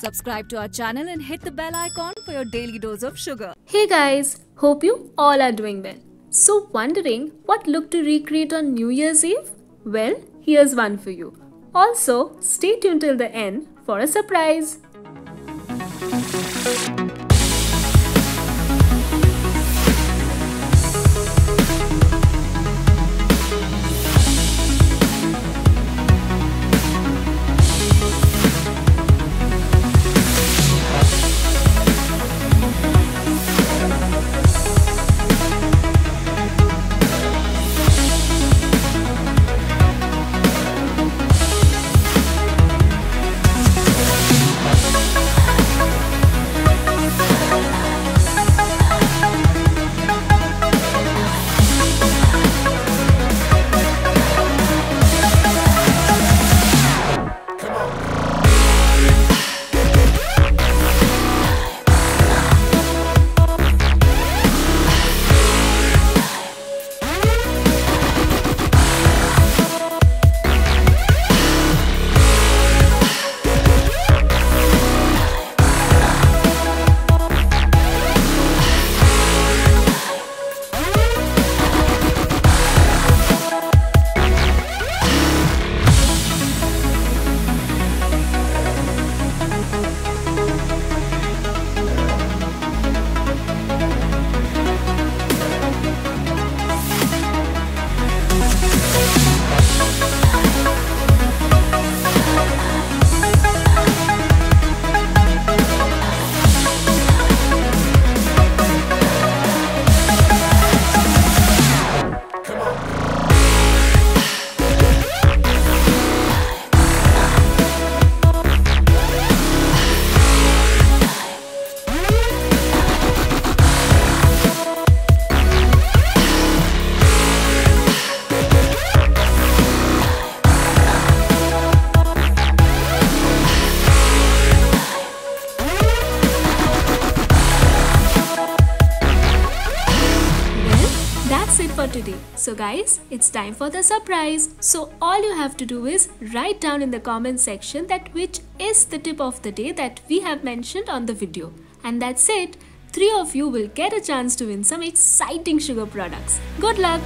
Subscribe to our channel and hit the bell icon for your daily dose of sugar. Hey guys, hope you all are doing well. So, wondering what look to recreate on New Year's Eve? Well, here's one for you. Also, stay tuned till the end for a surprise. For today. So, guys, it's time for the surprise. So, all you have to do is write down in the comment section that which is the tip of the day that we have mentioned on the video. And that's it. Three of you will get a chance to win some exciting sugar products. Good luck!